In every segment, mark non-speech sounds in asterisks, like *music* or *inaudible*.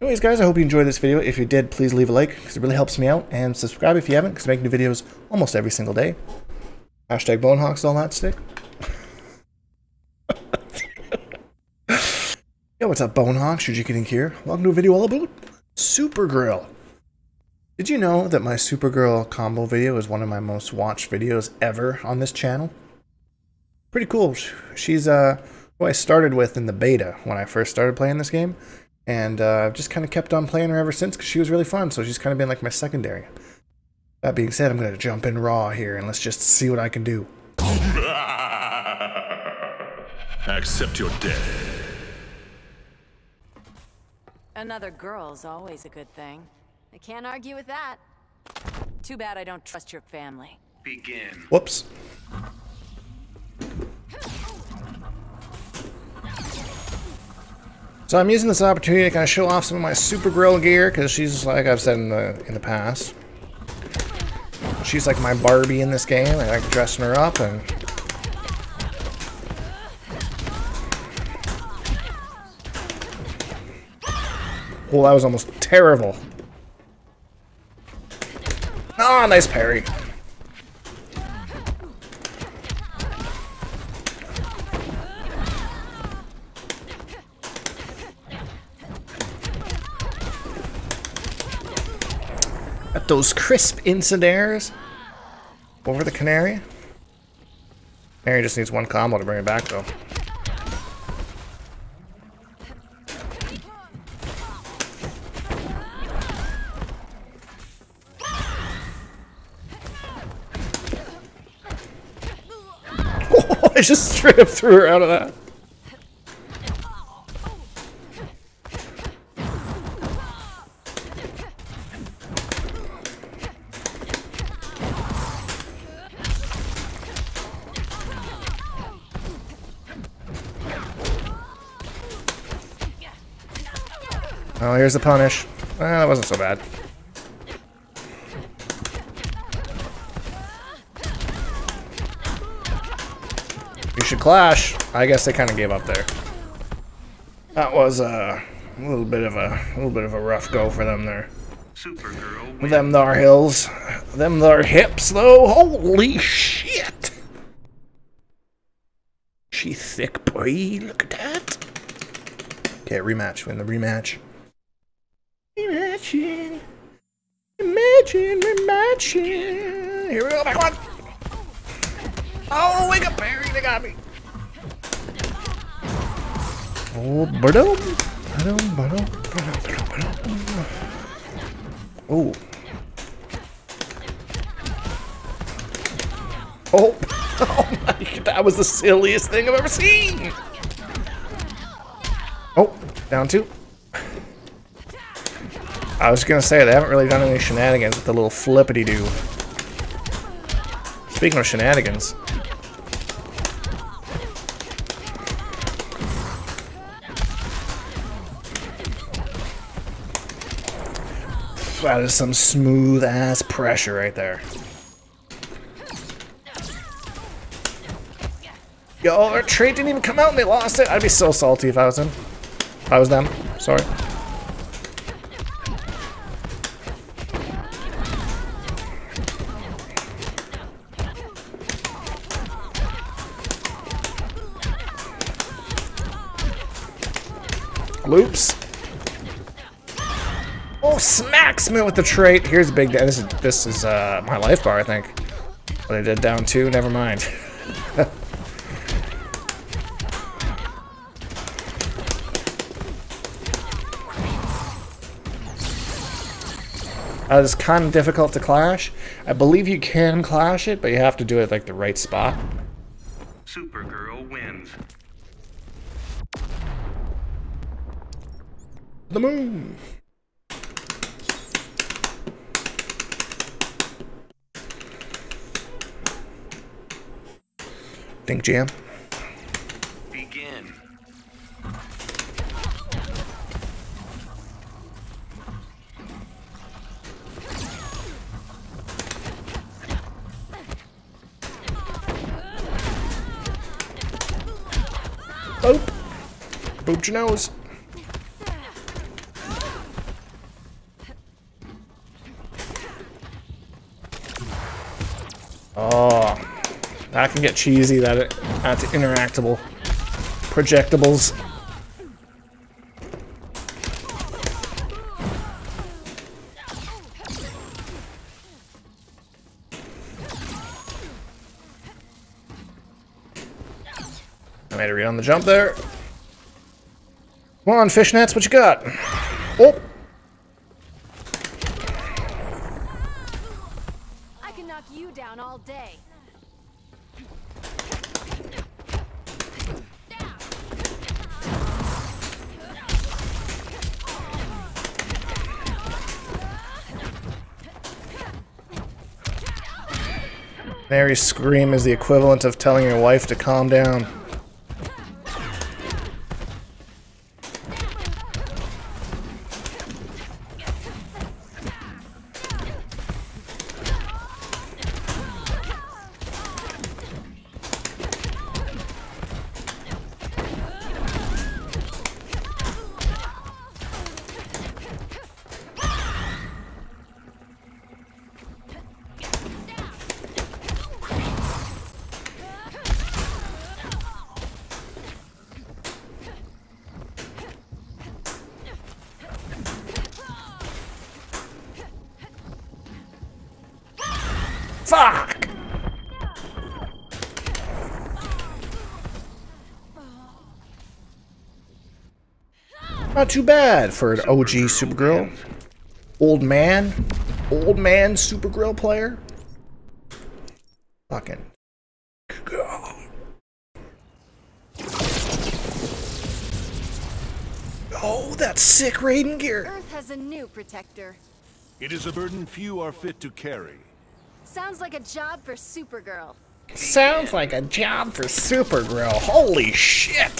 Anyways, guys, I hope you enjoyed this video. If you did, please leave a like, because it really helps me out. And subscribe if you haven't, because I make new videos almost every single day. Hashtag Bonehawks all that stick. *laughs* Yo, what's up, Bonehawks? Shujinkydink here. Welcome to a video all about Supergirl. Did you know that my Supergirl combo video is one of my most watched videos ever on this channel? Pretty cool. She's uh, who I started with in the beta when I first started playing this game. And uh, I've just kind of kept on playing her ever since because she was really fun. So she's kind of been like my secondary. That being said, I'm going to jump in raw here and let's just see what I can do. *laughs* Accept your death. Another girl's always a good thing. I can't argue with that. Too bad I don't trust your family. Begin. Whoops. So I'm using this opportunity to kind of show off some of my Supergirl gear because she's like I've said in the in the past. She's like my Barbie in this game. I like dressing her up and Oh, that was almost terrible. Ah, oh, nice parry. Those crisp incidents over the canary. Canary just needs one combo to bring it back, though. *laughs* I just straight up threw her out of that. Oh, here's the punish. Eh, that wasn't so bad. You should clash. I guess they kind of gave up there. That was uh, a little bit of a, a little bit of a rough go for them there. Supergirl. Them thar hills, them thar hips though. Holy shit! She thick boy. Look at that. Okay, rematch. Win the rematch. Rematching. Here we go. Back one. Oh, wake up, Barry. They got me. Oh. Ba-dum, ba-dum, ba-dum, ba-dum, ba-dum. Oh. Oh. *laughs* Oh my god, that was the silliest thing I've ever seen. Oh, down two. I was gonna say, they haven't really done any shenanigans with the little flippity-doo. Speaking of shenanigans, That is some smooth ass pressure right there. Yo, oh, their trait didn't even come out and they lost it. I'd be so salty if I was them. If I was them. Sorry. Loops. Oh, with the trait. Here's a big. This is this is uh, my life bar, I think. What I did down two. Never mind. *laughs* That is kind of difficult to clash. I believe you can clash it, but you have to do it like the right spot. Supergirl wins. The moon. Think jam. Begin. Oh. Boop. Booped your nose. Oh, that can get cheesy. That it, that's interactable projectables. I made a read on the jump there. Come on, fishnets, what you got? Oh, Mary's scream is the equivalent of telling your wife to calm down. Not too bad for an OG Supergirl. Old man? Old man Supergirl player? Fucking. God. Oh, that sick Raiden gear. Earth has a new protector. It is a burden few are fit to carry. Sounds like a job for Supergirl. Sounds like a job for Supergirl. Holy shit!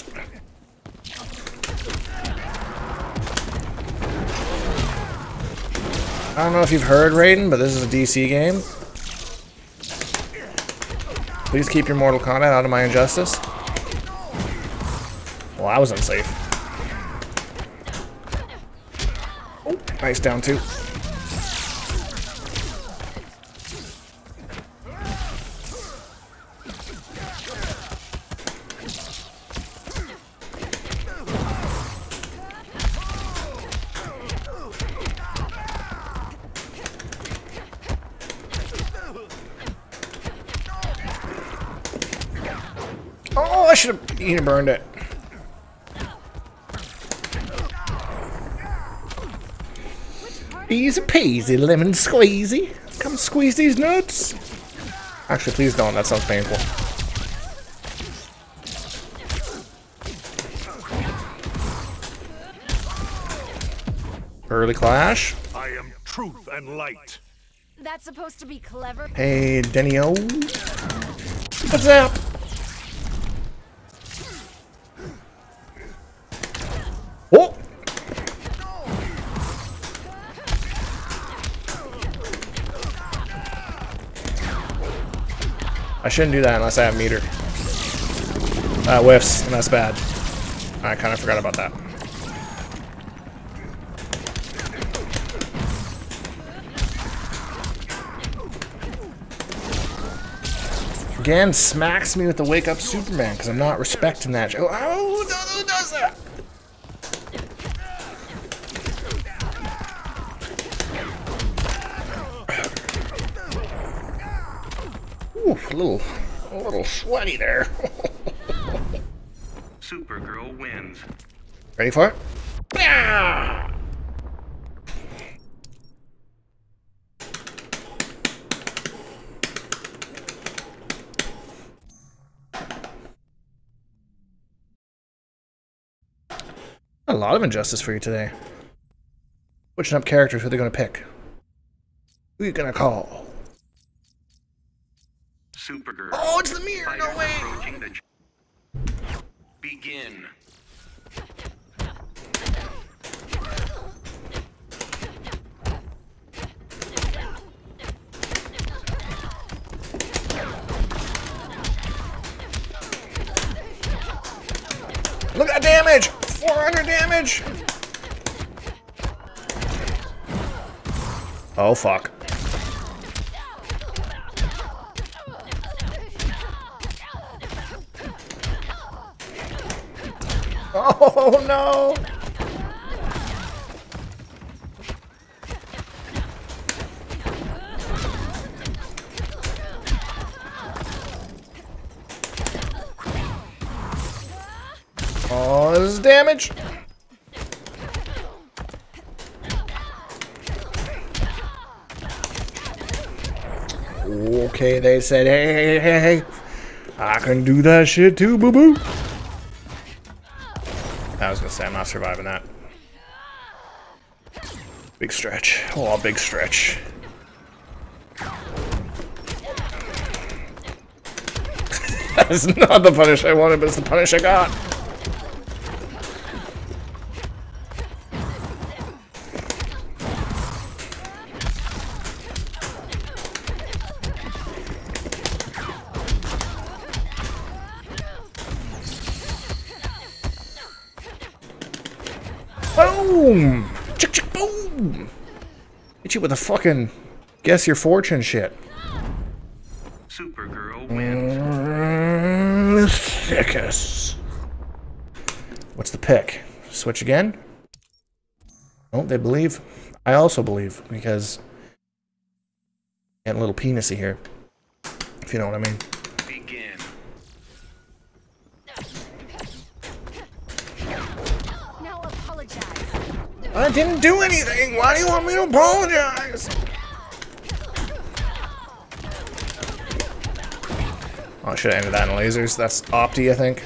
I don't know if you've heard, Raiden, but this is a DC game. Please keep your Mortal Kombat out of my Injustice. Well, I was unsafe. Oh, nice down two. Oh, I should have eaten burned it. Easy peasy, lemon squeezy. Come squeeze these nuts. Actually, please don't. That sounds painful. Early clash. I am truth and light. That's supposed to be clever. Hey, Denny O. What's up? I shouldn't do that unless I have meter. That whiffs, and that's bad. I kind of forgot about that. Again, smacks me with the wake up Superman because I'm not respecting that. Oh, who does that? Ooh, a little, a little sweaty there. *laughs* Supergirl wins. Ready for it? Yeah! A lot of injustice for you today. Switching up characters, who they're to pick? Who you going to call? Supergirl. Oh, it's the mirror! No way! the Begin. Look at that damage! 400 damage! Oh, fuck. Oh no! Oh, this is damage. Okay, they said, hey, hey, hey, hey. I can do that shit too, boo boo. I was gonna say, I'm not surviving that. Big stretch. Oh, big stretch. *laughs* That's not the punish I wanted, but it's the punish I got. Hit you with a fucking guess your fortune shit. Supergirl wins. Mm, Thickus. What's the pick? Switch again? Oh, they believe. I also believe because getting a little penisy here. If you know what I mean. Begin. Now apologize. I didn't do anything. Why do you want me to apologize? Oh, I should have ended that in lasers. That's Opti, I think.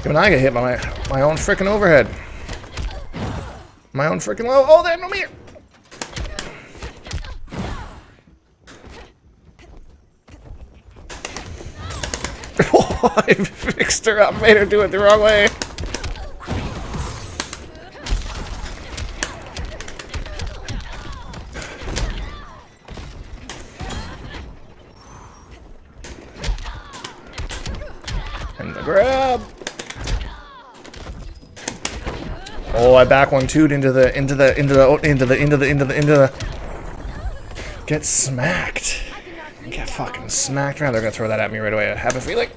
Even I get hit by my, my own freaking overhead. My own freaking low. Oh, they no meter. I fixed her up, made her do it the wrong way. And the grab. Oh, I back one twoed into the into the into the into the into the into the into the get smacked. Get fucking smacked around. They're gonna throw that at me right away. I have a feeling.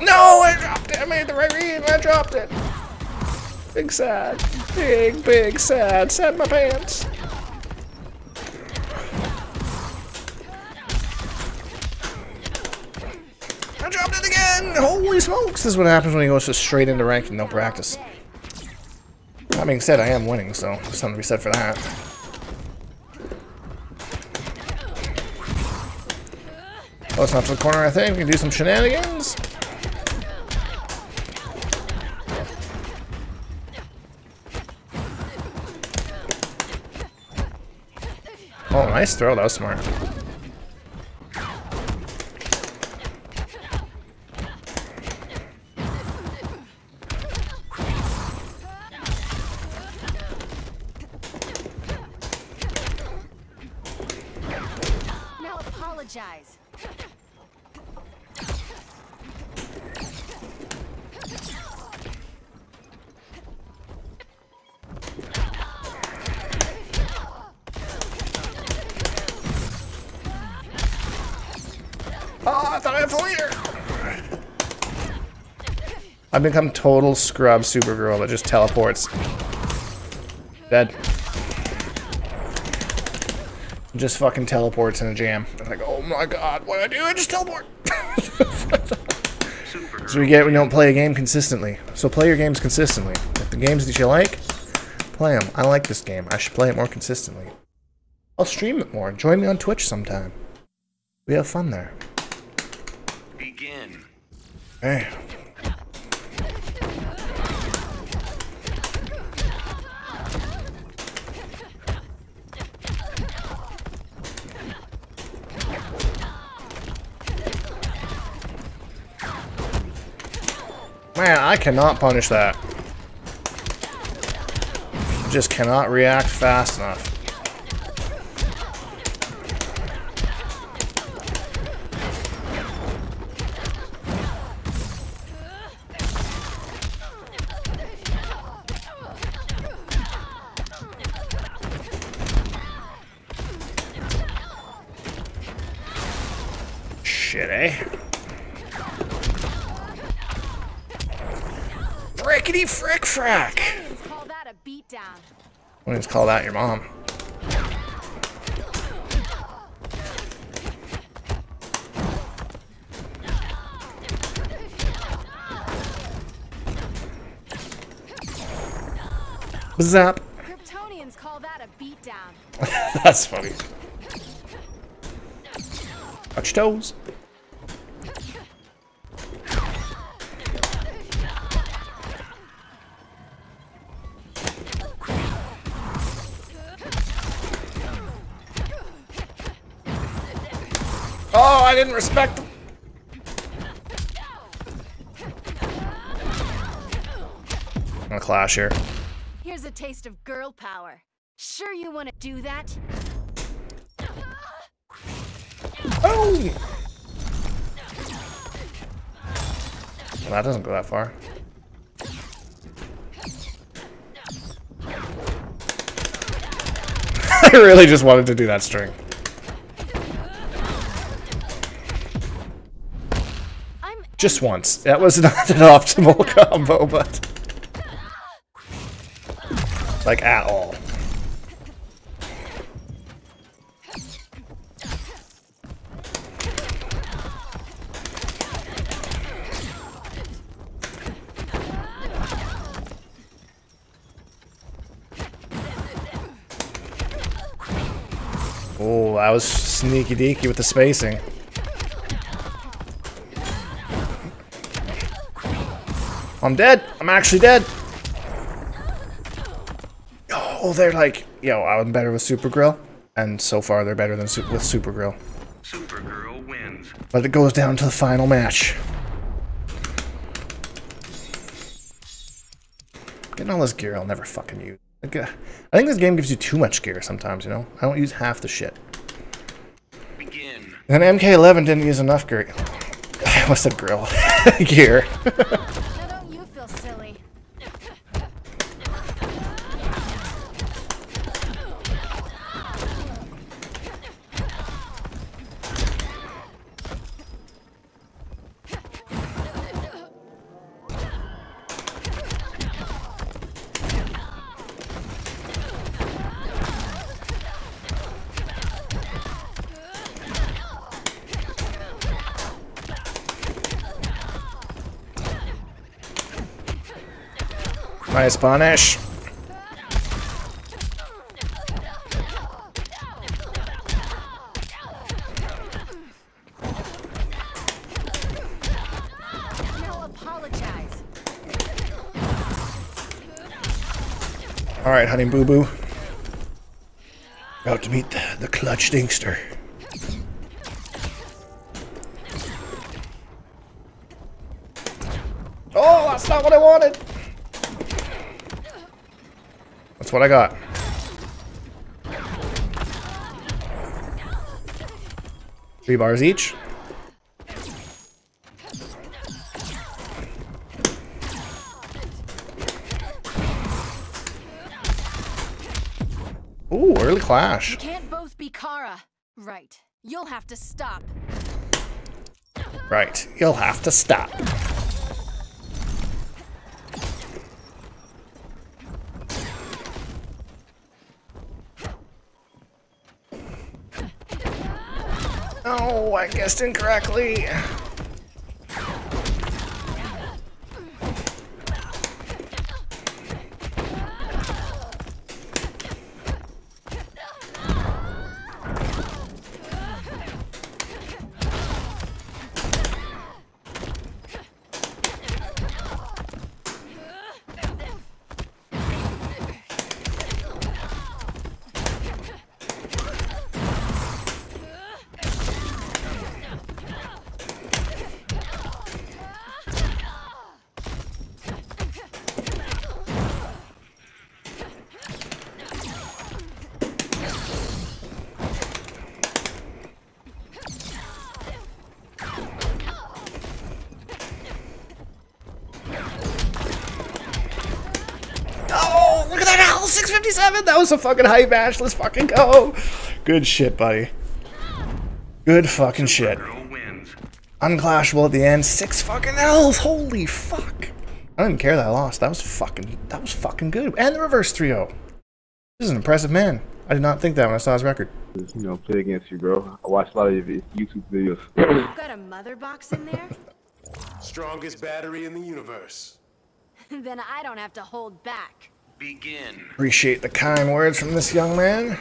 No, I dropped it. I made the right read I dropped it. Big sad. Big, big sad. Sad my pants. I dropped it again! Holy smokes! This is what happens when he goes just straight into ranked and no practice. That being said, I am winning, so something to be said for that. Close not to the corner, I think. We can do some shenanigans. Oh, nice throw. That was smart. Now apologize. Oh, I thought I had full ear. I've become total scrub Supergirl that just teleports. Dead. Just fucking teleports in a jam. I'm like, oh my god, what do I do? I just teleport. *laughs* So we get we don't play a game consistently. So play your games consistently. If the games that you like, play them. I like this game. I should play it more consistently. I'll stream it more. Join me on Twitch sometime. We have fun there. Hey. Man, I cannot punish that. Just cannot react fast enough. Shit, eh? Frickety frick frack. Let's call that your mom? Zap. That. *laughs* That's funny. Touch toes. Didn't respect them. I'm gonna clash here. Here's a taste of girl power. Sure you want to do that? Oh! Well, that doesn't go that far. *laughs* I really just wanted to do that string. Just once. That was not an *laughs* optimal combo, but... Like, at all. Oh, that was sneaky deaky with the spacing. I'm dead. I'm actually dead. Oh, they're like, yo, I'm better with Super Grill, and so far they're better than su with Super Grill. Supergirl wins. But it goes down to the final match. Getting all this gear I'll never fucking use. Uh, I think this game gives you too much gear sometimes, you know? I don't use half the shit. Begin. And MK11 didn't use enough gear. *sighs* I almost said grill. *laughs* gear. *laughs* Now don't you feel silly? Nice punish. Alright, honey boo boo. About to meet the, the clutch dinkster. That's what I got. Three bars each. Ooh, early clash. Can't both be Kara. Right. You'll have to stop. Right, you'll have to stop. Oh, I guessed incorrectly. That was a fucking hype match. Let's fucking go. Good shit, buddy. Good fucking shit. Unclashable at the end. Six fucking L's. Holy fuck. I didn't care that I lost. That was fucking that was fucking good. And the reverse 3-0. This is an impressive man. I did not think that when I saw his record. You know, play against you, bro. I watched a lot of your YouTube videos. *coughs* you got a mother box in there? Strongest battery in the universe. *laughs* then I don't have to hold back. Begin. Appreciate the kind words from this young man.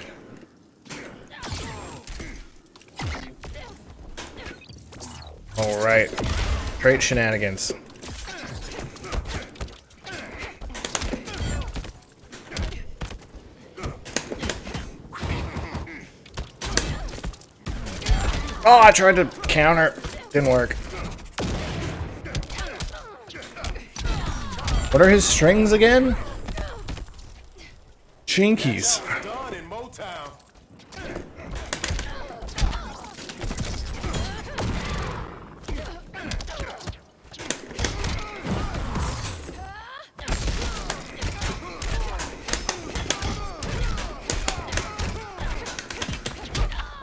All right. Great shenanigans. Oh, I tried to counter. Didn't work. What are his strings again? Motown.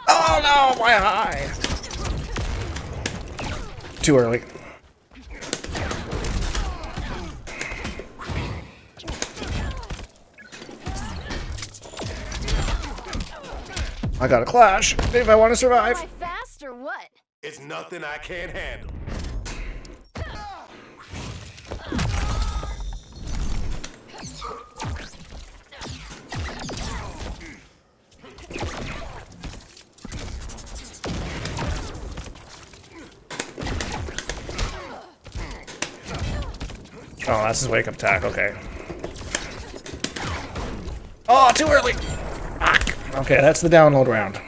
Oh no, my high. Too early. Clash if I want to survive. Am I fast or what? It's nothing I can't handle. Oh, that's his wake up attack. Okay. Oh, too early. Fuck. Okay, that's the download round.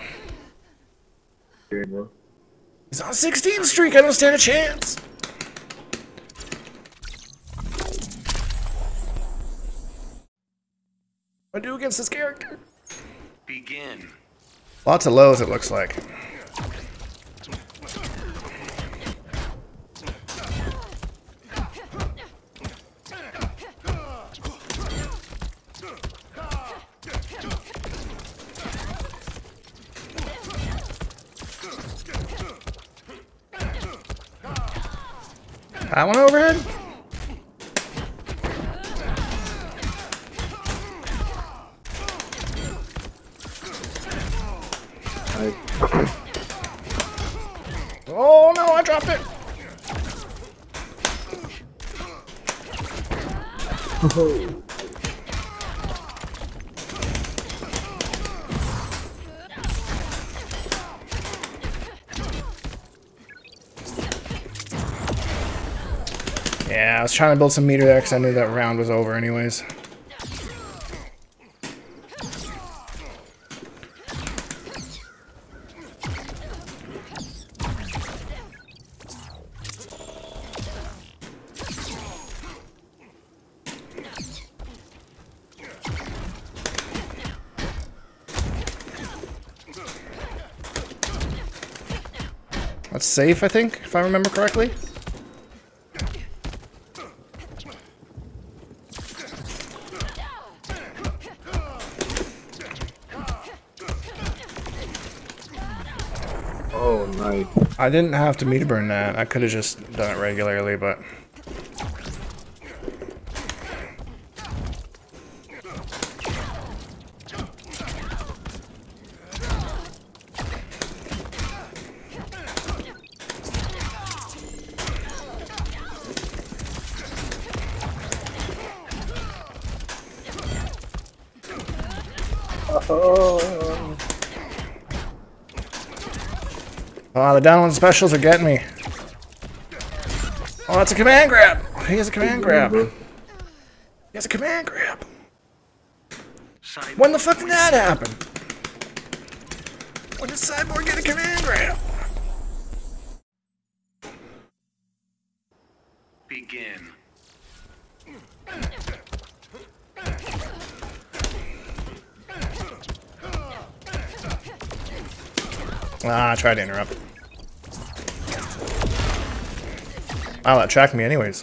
He's on a 16 streak. I don't stand a chance. What do I do against this character? Begin. Lots of lows, it looks like. That one overhead? Nice. Oh no, I dropped it. Yeah, I was trying to build some meter there because I knew that round was over anyways. That's safe, I think, if I remember correctly. I didn't have to meter burn that. I could have just done it regularly, but... Oh, the down one specials are getting me. Oh, that's a command grab. He has a command grab. He has a command grab. When the fuck did that happen? When did Cyborg get a command grab? begin. Ah, I tried to interrupt. Wow, that tracked me anyways.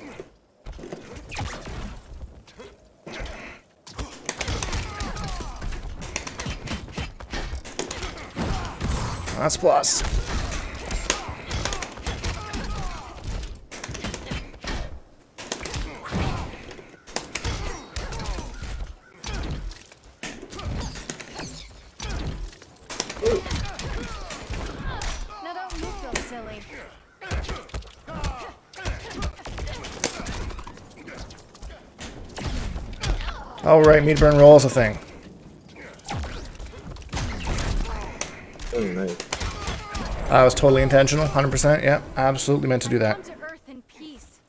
That's plus. Oh, right, meter burn roll is a thing. Oh, nice. That was totally intentional, 100%. Yeah, absolutely meant to do that. Come to Earth in peace.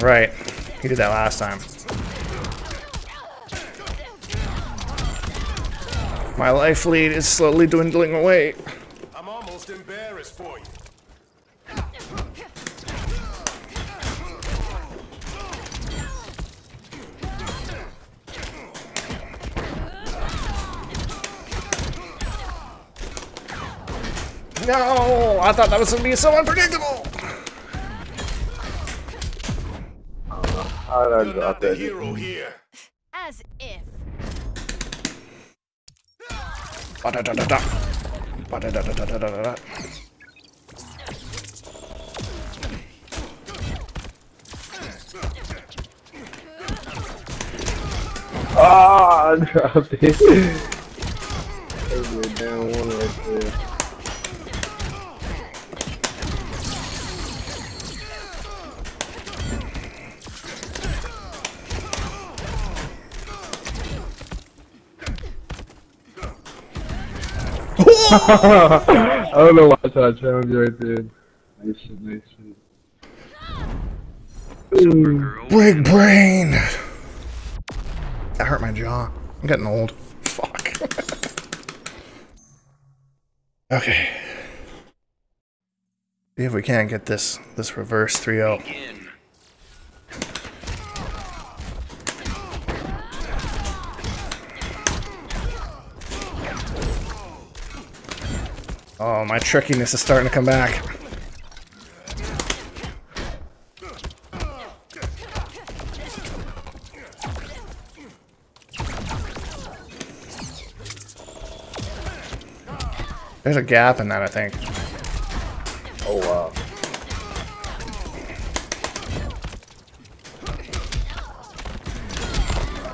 Right. He did that last time. My life lead is slowly dwindling away. I'm almost embarrassed for you. No! I thought that was going to be so unpredictable! How did I You're drop Ba-da-da-da-da. Ba-da-da-da-da-da-da-da. Ah, I dropped it. I don't know why I tried to challenge you right there. Nice shit, nice shit. Big brain! That hurt my jaw. I'm getting old. Fuck. okay. See if we can't get this this reverse oh. 3-0. Oh, my trickiness is starting to come back. There's a gap in that, I think. Oh wow.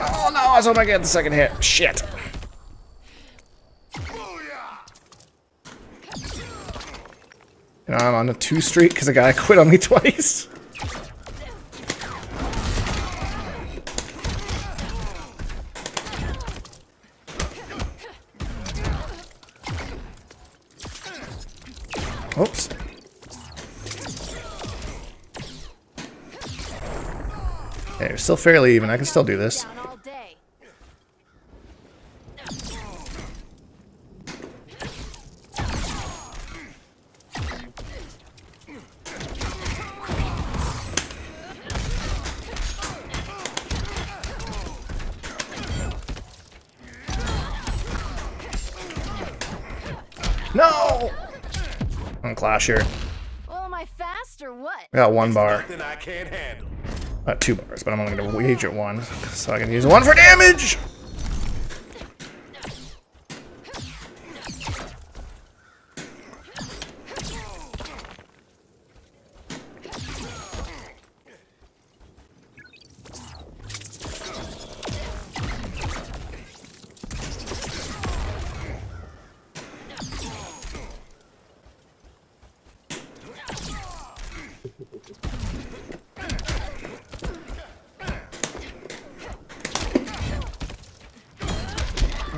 Oh no, I was hoping I get the second hit. Shit. Know, I'm on a two streak because a guy *laughs* quit on me twice. Oops. Hey, we're still fairly even. I can still do this. Down all day. No! I'm clash here. Well, am I fast or what? I got one bar. I can't handle. Uh, two bars, but I'm only gonna wage at one, so I can use one for damage!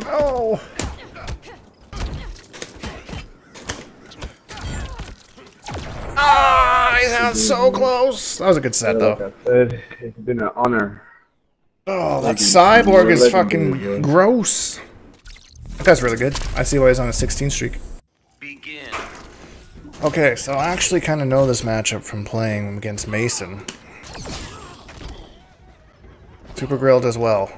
No! Ah, he's out so close. That was a good set, Like though. I said, it's been an honor. Oh, that cyborg is fucking gross. That guy's really good. I see why he's on a 16 streak. Begin. Okay, so I actually kind of know this matchup from playing against Mason. Super Grilled does well.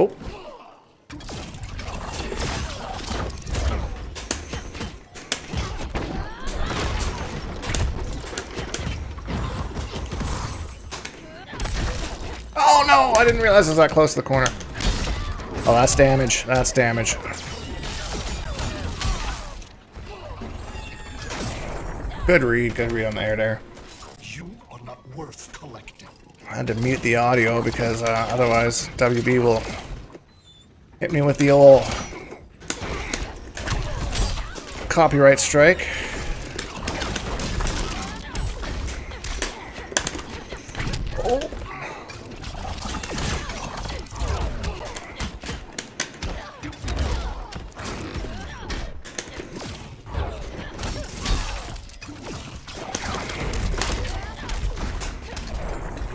Oh. Oh no! I didn't realize it was that close to the corner. Oh, that's damage. That's damage. Good read, good read on the air there. You are not worth collecting. I had to mute the audio because uh, otherwise WB will hit me with the old copyright strike.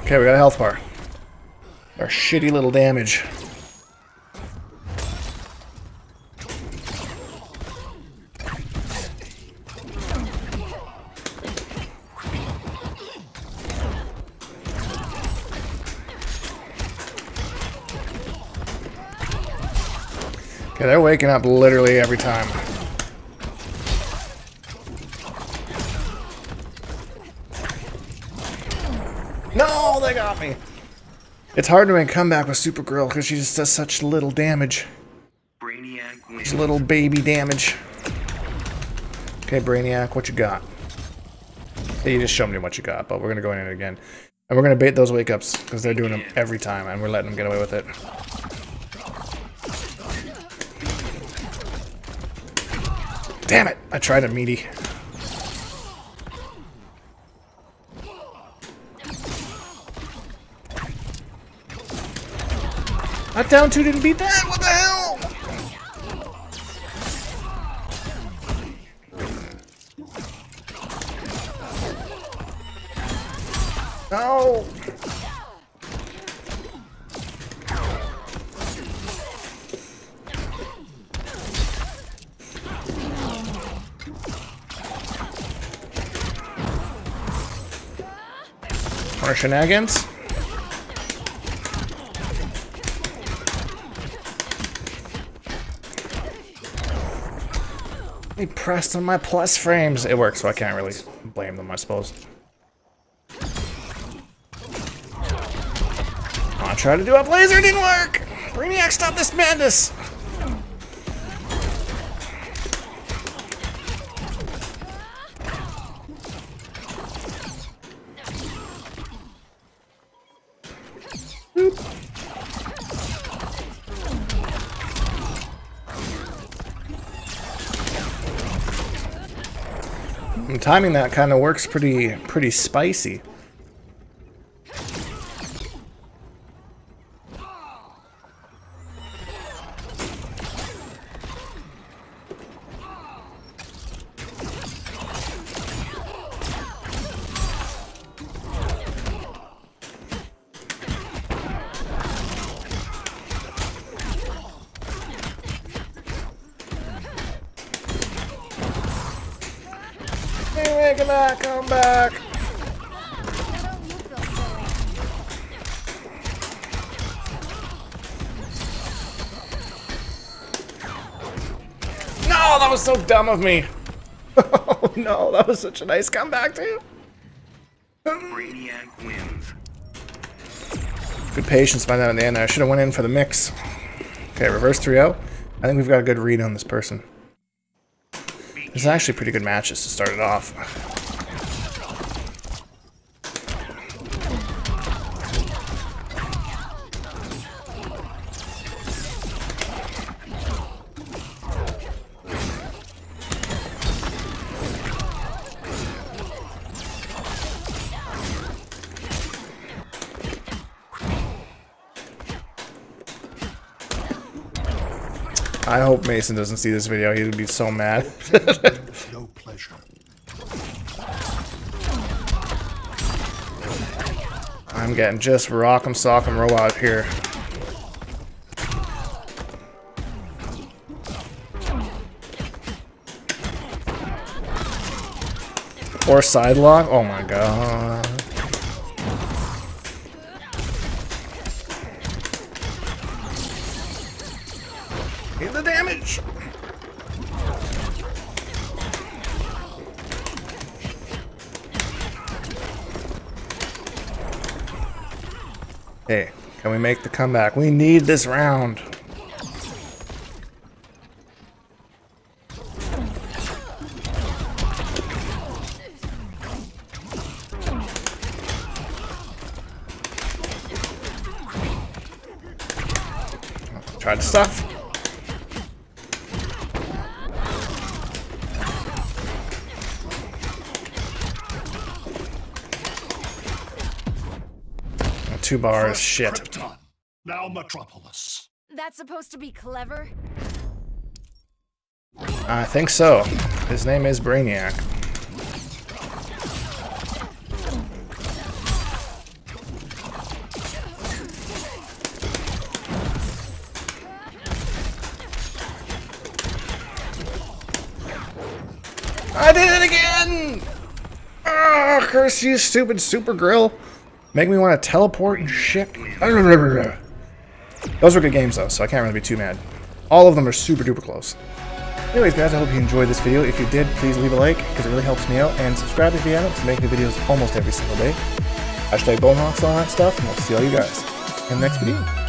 Okay, we got a health bar. Our shitty little damage. Okay, they're waking up literally every time. No, they got me. It's hard to make a comeback with Supergirl because she just does such little damage. Brainiac wins. Little baby damage. Okay, Brainiac, what you got? Yeah, you just showed me what you got, but we're gonna go in it again. And we're gonna bait those wake ups because they're doing them every time and we're letting them get away with it. Damn it! I tried a meaty. Not down two didn't beat that? More shenanigans? They pressed on my plus frames. It works, so I can't really blame them, I suppose. I tried to do laser, it didn't work! Brainiac, stop this madness! Timing that kind of works pretty pretty spicy. Come back, come back. No, that was so dumb of me. *laughs* Oh no, that was such a nice comeback too. Brainiac wins. Good patience by that in the end there. I should have went in for the mix. Okay, reverse 3-0. I think we've got a good read on this person. This is actually pretty good matches to start it off. I hope Mason doesn't see this video. He'd be so mad. *laughs* No pleasure. I'm getting just rock'em sock'em row out here. Or sidelock? Oh my god. we make the comeback. We need this round. Try to stuff. Two bars, First shit. Krypton, now Metropolis. That's supposed to be clever? I think so. His name is Brainiac. I did it again! Ah, curse you, stupid super grill. Make me want to teleport and shit. Those were good games though, so I can't really be too mad. All of them are super duper close. Anyways guys, I hope you enjoyed this video. If you did, please leave a like, because it really helps me out, and subscribe if you haven't to make new videos almost every single day. Hashtag Bonehawks, all that stuff, and we'll see all you guys in the next video.